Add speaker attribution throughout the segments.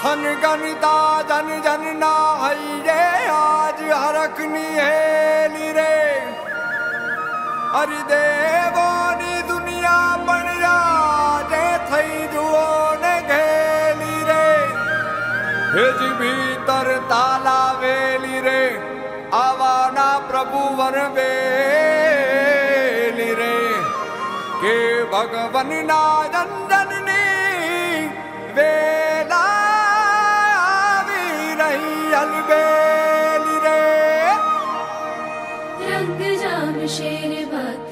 Speaker 1: अनगणिता जन जन ना है आज हरकनी है रे। हरि देवोनी दुनिया बन जाजे थई जुओ ने घेली रे। हेज भीतर ताला वेली रे आवाना प्रभु वर वेली रे। के भगवन ना जननी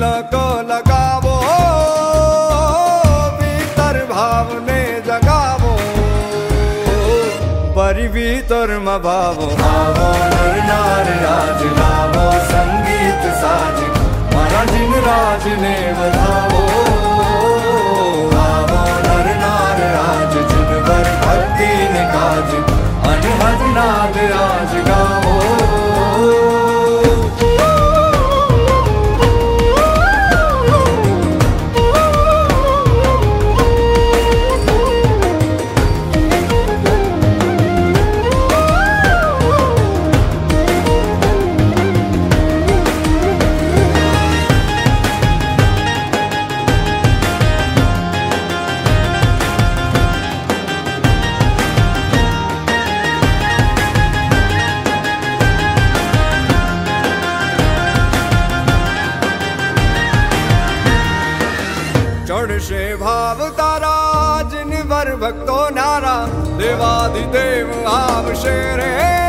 Speaker 1: तिलक लगावो, भीतर भावने जगावो परि भीतर म भावो नर नार राज गावो, संगीत साज, मारा जिन राज ने बधावो आवो नर नार राज, जिन भक्ति ने काज, अनहद नाद आज गावो। शे भावतराजनि वर भक्तो नारा देवादिव भाव शेरे।